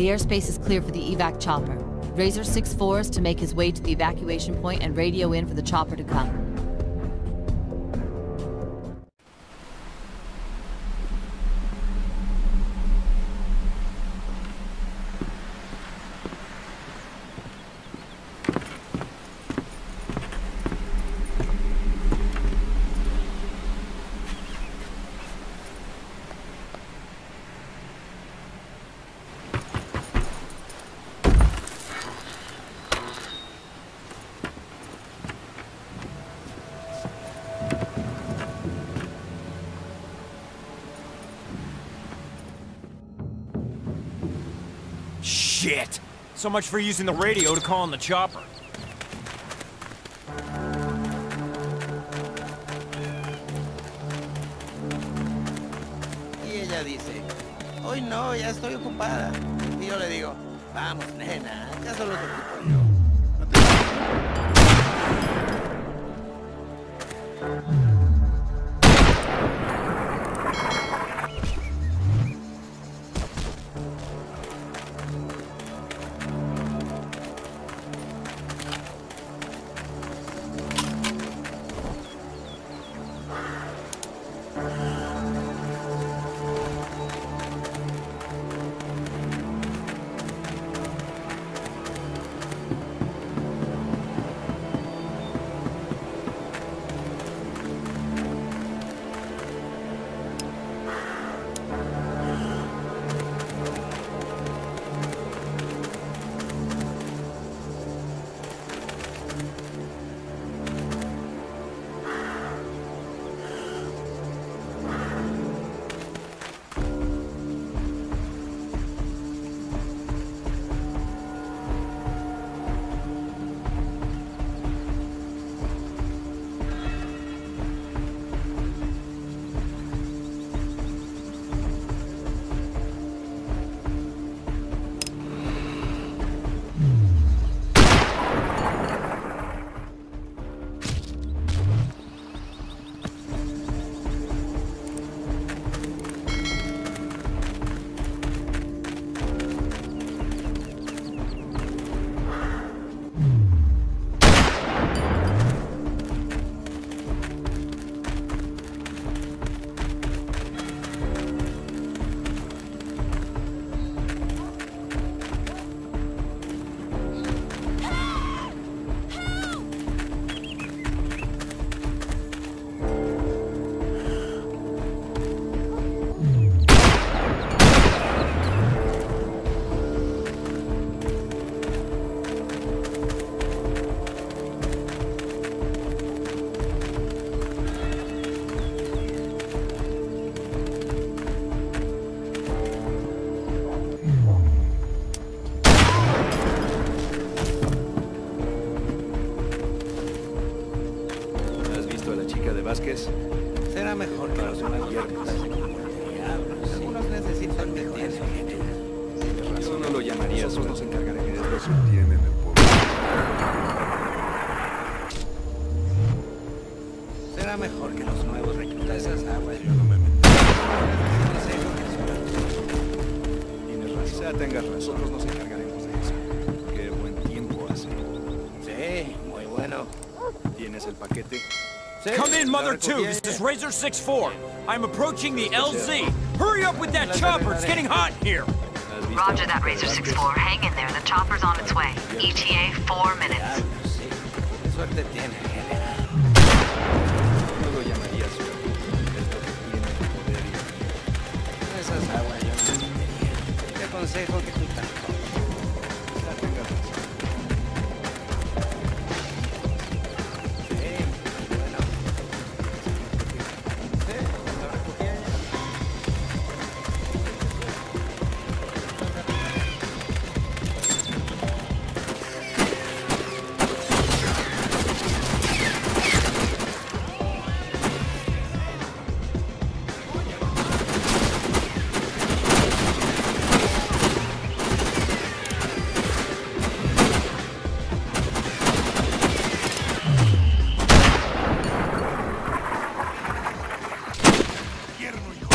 The airspace is clear for the evac chopper. Razor 6-4 is to make his way to the evacuation point and radio in for the chopper to come. Shit! So much for using the radio to call in the chopper. Y ella dice, hoy no, ya estoy ocupada. Y yo le digo, vamos, nena, ¿acaso los ocupo yo? ¿Has visto a la chica de Vázquez? Será mejor que los demás algunos necesitan de. Yo no lo llamaría, nosotros nos encargaremos. Eso tienen el pueblo. Será mejor que los nuevos reclutas esas aguas. Yo no me meto. Tienes razón. Quizá tengas razón. Nosotros nos encargaremos de eso. Qué buen tiempo hace. Sí, muy bueno. ¿Tienes el paquete? Sí, Come in, Mother 2. recogí This is Razor 6-4. I'm approaching the LZ. Hurry up with that chopper. It's getting hot here. ¿Has visto a Roger that, Razor Vázquez? 6-4. Hang in there. The chopper's on its way. ETA, four minutes. infierno, hijo.